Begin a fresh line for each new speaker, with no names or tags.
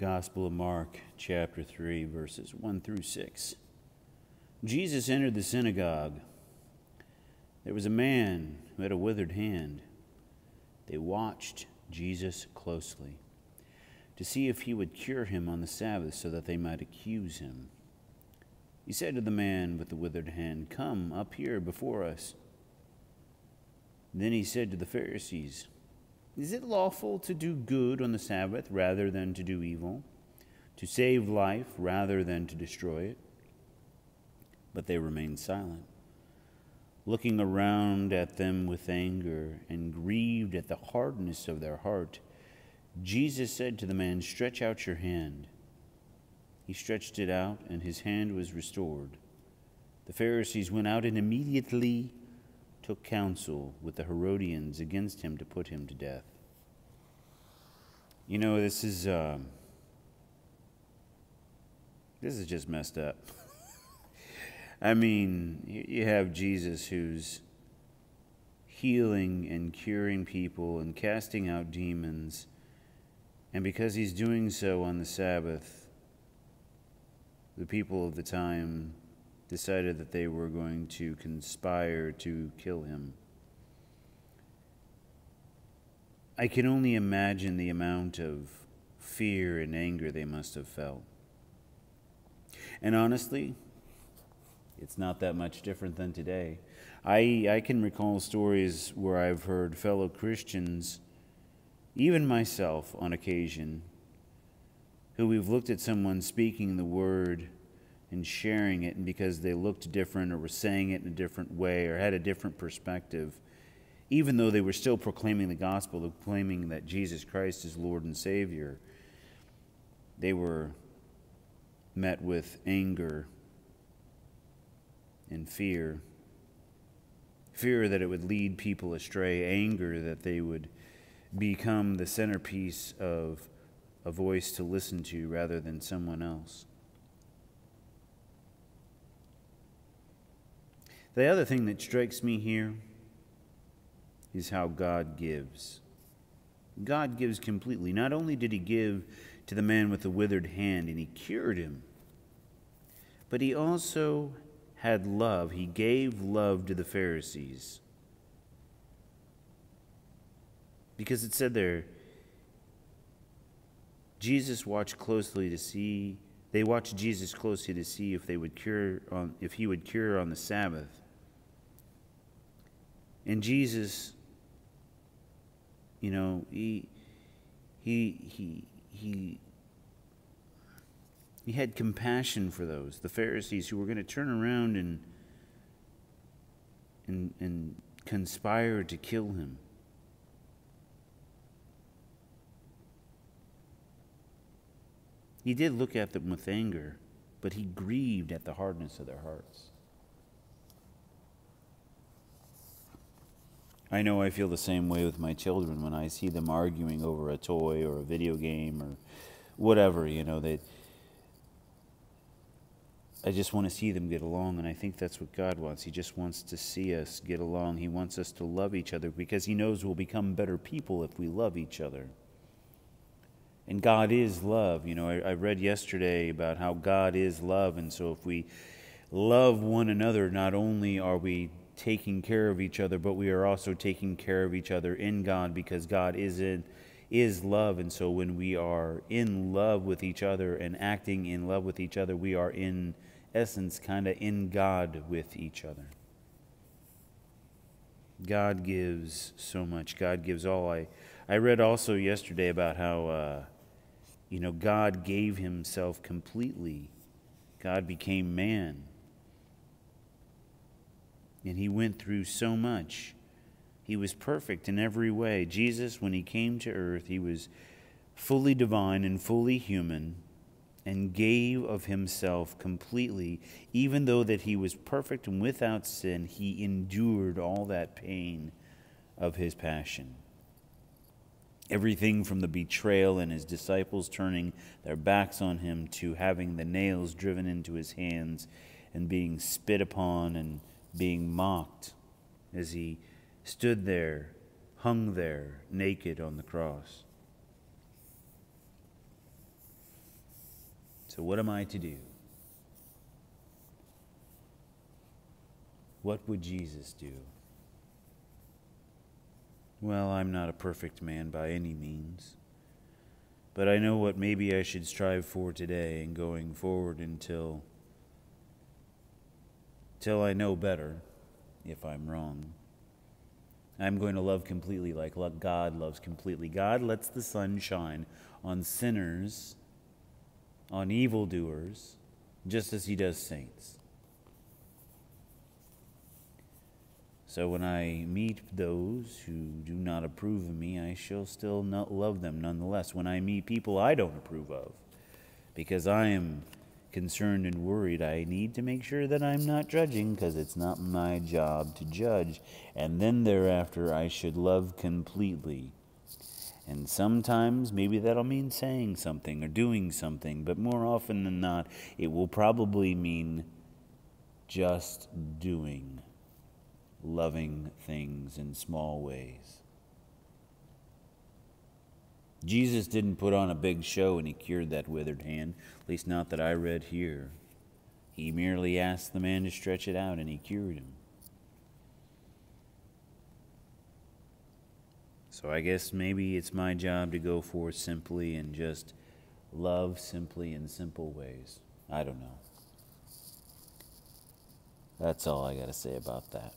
Gospel of Mark, chapter 3, verses 1 through 6. Jesus entered the synagogue. There was a man who had a withered hand. They watched Jesus closely to see if he would cure him on the Sabbath so that they might accuse him. He said to the man with the withered hand, Come up here before us. Then he said to the Pharisees, Is it lawful to do good on the Sabbath rather than to do evil? To save life rather than to destroy it? But they remained silent, looking around at them with anger and grieved at the hardness of their heart. Jesus said to the man, Stretch out your hand. He stretched it out, and his hand was restored. The Pharisees went out and immediately took counsel with the Herodians against him to put him to death. You know, this is uh, this is just messed up. I mean, you have Jesus who's healing and curing people and casting out demons and because he's doing so on the Sabbath, the people of the time decided that they were going to conspire to kill him. I can only imagine the amount of fear and anger they must have felt. And honestly, it's not that much different than today. I, I can recall stories where I've heard fellow Christians even myself on occasion, who we've looked at someone speaking the word and sharing it, and because they looked different or were saying it in a different way or had a different perspective, even though they were still proclaiming the gospel, proclaiming that Jesus Christ is Lord and Savior, they were met with anger and fear. Fear that it would lead people astray, anger that they would become the centerpiece of a voice to listen to rather than someone else. The other thing that strikes me here is how God gives. God gives completely. Not only did He give to the man with the withered hand and He cured him, but He also had love. He gave love to the Pharisees. Because it said there, Jesus watched closely to see, they watched Jesus closely to see if they would cure on, if he would cure on the Sabbath. And Jesus, you know, he, he, he, he, he had compassion for those, the Pharisees who were going to turn around and, and, and conspire to kill him. He did look at them with anger, but he grieved at the hardness of their hearts. I know I feel the same way with my children when I see them arguing over a toy or a video game or whatever, you know, that I just want to see them get along and I think that's what God wants. He just wants to see us get along. He wants us to love each other because he knows we'll become better people if we love each other. And God is love. You know, I, I read yesterday about how God is love. And so if we love one another, not only are we taking care of each other, but we are also taking care of each other in God because God is in, is love. And so when we are in love with each other and acting in love with each other, we are in essence kind of in God with each other. God gives so much. God gives all. I, I read also yesterday about how uh, you know, God gave himself completely. God became man. And he went through so much. He was perfect in every way. Jesus, when he came to earth, he was fully divine and fully human and gave of himself completely even though that he was perfect and without sin he endured all that pain of his passion Everything from the betrayal and his disciples turning their backs on him to having the nails driven into his hands and being spit upon and being mocked as he stood there, hung there, naked on the cross. So, what am I to do? What would Jesus do? Well, I'm not a perfect man by any means, but I know what maybe I should strive for today and going forward until till I know better if I'm wrong. I'm going to love completely like God loves completely. God lets the sun shine on sinners, on evildoers, just as he does saints. So when I meet those who do not approve of me, I shall still not love them nonetheless. When I meet people I don't approve of, because I am concerned and worried, I need to make sure that I'm not judging, because it's not my job to judge. And then thereafter, I should love completely. And sometimes maybe that'll mean saying something or doing something, but more often than not, it will probably mean just doing loving things in small ways. Jesus didn't put on a big show and he cured that withered hand, at least not that I read here. He merely asked the man to stretch it out and he cured him. So I guess maybe it's my job to go forth simply and just love simply in simple ways. I don't know. That's all I got to say about that.